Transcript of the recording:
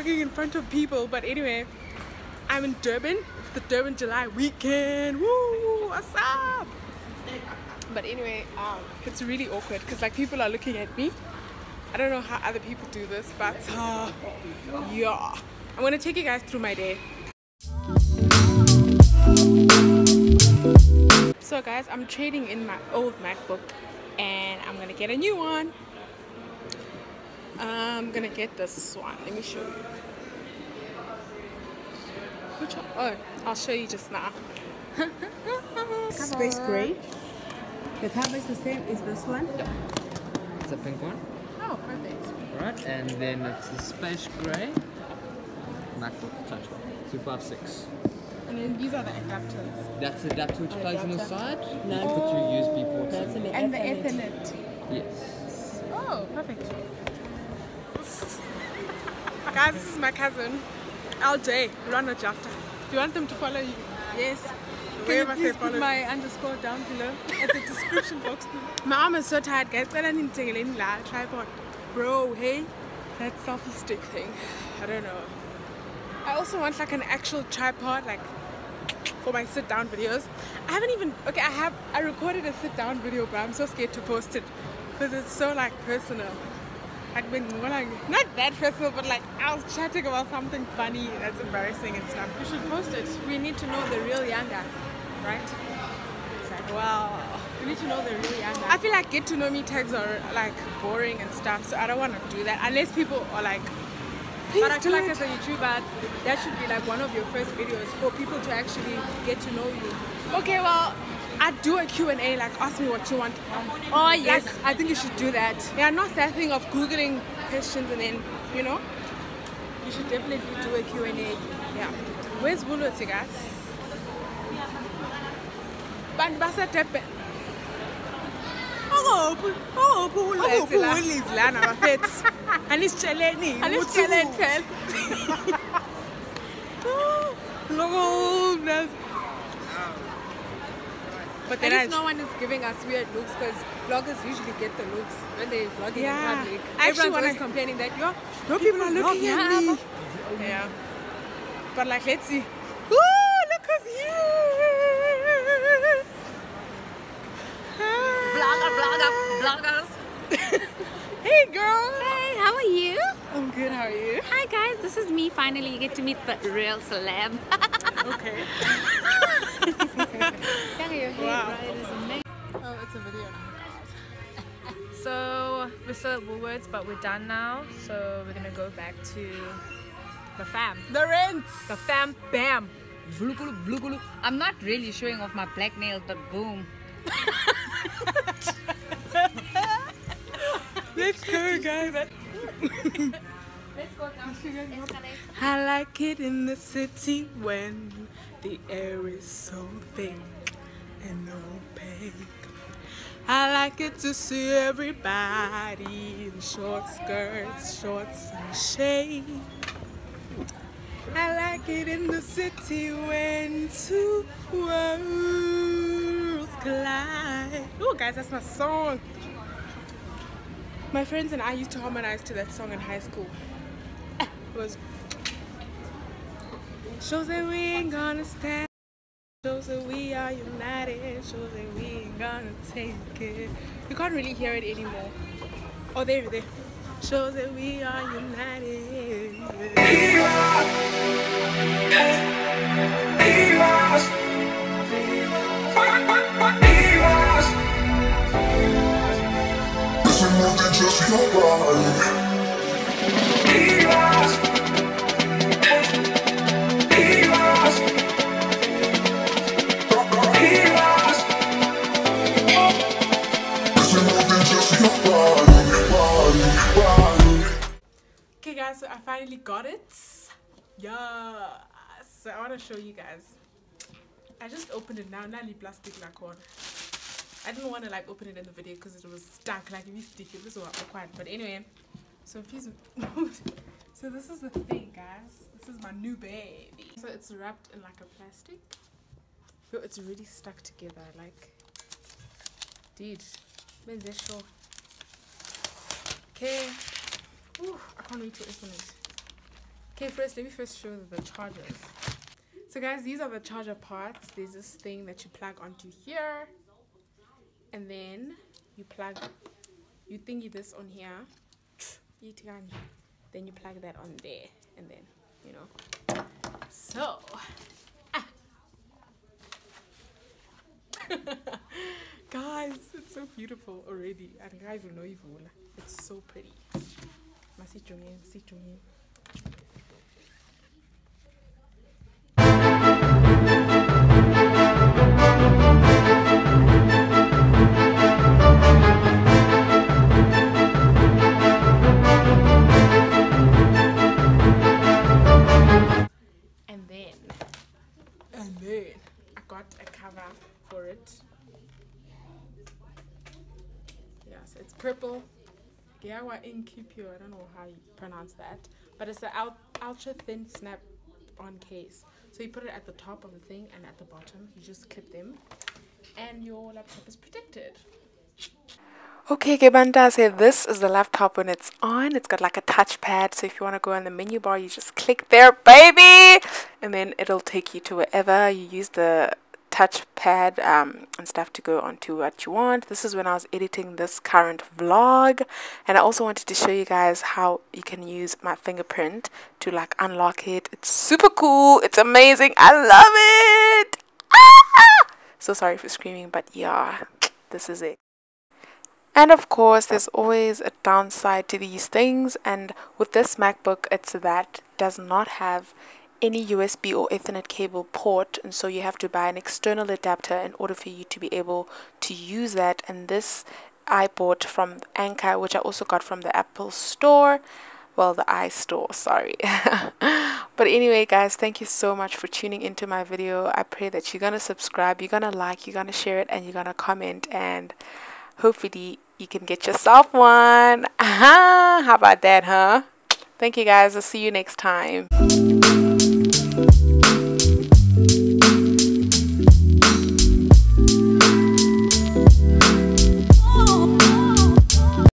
vlogging in front of people. But anyway, I'm in Durban. It's the Durban July weekend. Woo! What's up? But anyway, um, it's really awkward because like people are looking at me. I don't know how other people do this, but uh, yeah. I'm gonna take you guys through my day. So guys, I'm trading in my old MacBook and I'm gonna get a new one. I'm gonna get this one. Let me show you. Which one? Oh, I'll show you just now. Space gray. The cover is the same as this one. It's a pink one. Oh, perfect. Right, and then it's the space gray MacBook Touch 256. And then these are the adapters. That's the adapter which plugs on the side. No. You put your USB ports That's in. And the Ethernet. Ethernet. Yes. Oh, perfect. Guys, this is my cousin, LJ, Ronald Jafta. Do you want them to follow you? Yes. Can you please put my underscore down below at the description box? My arm is so tired, guys. Cela ningithengeleni la tripod. Bro, hey, that selfie stick thing. I don't know. I also want like an actual tripod, like for my sit down videos. I haven't even okay. I have I recorded a sit down video, but I'm so scared to post it because it's so like personal. Like when when I not that personal, but like I was chatting about something funny that's embarrassing and stuff. You should post it. We need to know the real Yanga, right? Exactly. Wow. We need to know the real Yanga. I feel like get to know me tags are like boring and stuff, so I don't want to do that unless people are like, please but I feel like it. as a YouTuber, that should be like one of your first videos for people to actually get to know you. Okay, well, I do a Q&A, like ask me what you want. Oh yes, Like- I think you should do that. Yeah, not that thing of googling questions and then, you know. You should definitely do a Q&A. Yeah. Where's Woolworths, guys? Akuphi? Akuphi Woolworths la? Woolies lana bafethu. Anisitsheleni ukuthi- Logo, that's- But At then I least no one is giving us weird looks because vloggers usually get the looks when they're vlogging Yeah. in public. I actually Everyone's always wanna- complaining that yo, No people are looking at yeah, me. Yeah. But like, let's see. Ooh, look who's here. vlogger, vlogger, vloggers. Hey, girl. Hey, how are you? I'm good. How are you? Hi guys, this is me. Finally, you get to meet the real celeb. Okay. Look Wow. right? It's amazing. Oh, it's a video. So we're still at Woolworths, but we're done now. So we're gonna go back to the fam. The rents. The fam bam. Blugulu, blugulu. I'm not really showing off my black nails, but boom. Let's go, guys. Let's go down. I like it in the city when the air is so thick and opaque. I like it to see everybody in short skirts, shorts, and shade. I like it in the city when two worlds collide. Oh, guys, that's my song. My friends and I used to harmonize to that song in high school. It was shows that we ain't gonna stand. Shows that we are united. Shows that we ain't gonna take it. You can't really hear it anymore. Oh, there, there. Shows that we are united. Ain't more just your body. I finally got it. Yeah. So I want to show you guys. I just opened it now. Nali plastic like one. I didn't want to like open it in the video because it was stuck. Like it was sticky. It was so awkward. But anyway, so please. so this is the thing, guys. This is my new baby. So it's wrapped in like a plastic. Yo, it's really stuck together. Like, dude, this show? Okay. Ooh, I can't wait to open it. Okay, first let me first show the chargers. So guys, these are the charger parts. There's this thing that you plug onto here, and then you plug, you thingy this on here, then you plug that on there, and then you know. So. ah. guys, it's so beautiful already. I don't even know it's so pretty. Masijungin, sijungin. and then and then I got a cover for it. Yes, it's purple. Gawa Inkipyo, I don't know how you pronounce that, but it's an ultra thin snap on case. So you put it at the top of the thing and at the bottom, you just clip them, and your laptop is protected. Okay, Gebanda said this is the laptop when it's on. It's got like a touchpad, so if you want to go in the menu bar, you just click there, baby, and then it'll take you to wherever. You use the touchpad um, and stuff to go onto what you want. This is when I was editing this current vlog, and I also wanted to show you guys how you can use my fingerprint to like unlock it. It's super cool. It's amazing. I love it. Ah! So sorry for screaming, but yeah, this is it. And of course, there's always a downside to these things. And with this MacBook, it's that does not have any USB or Ethernet cable port, and so you have to buy an external adapter in order for you to be able to use that. And this I bought from Anker, which I also got from the Apple Store. Well, the iStore, sorry. but anyway, guys, thank you so much for tuning into my video. I pray that you're to subscribe, you're to like, you're to share it, and you're to comment. And hopefully you can get yourself one. How about that, huh? Thank you guys. I'll see you next time.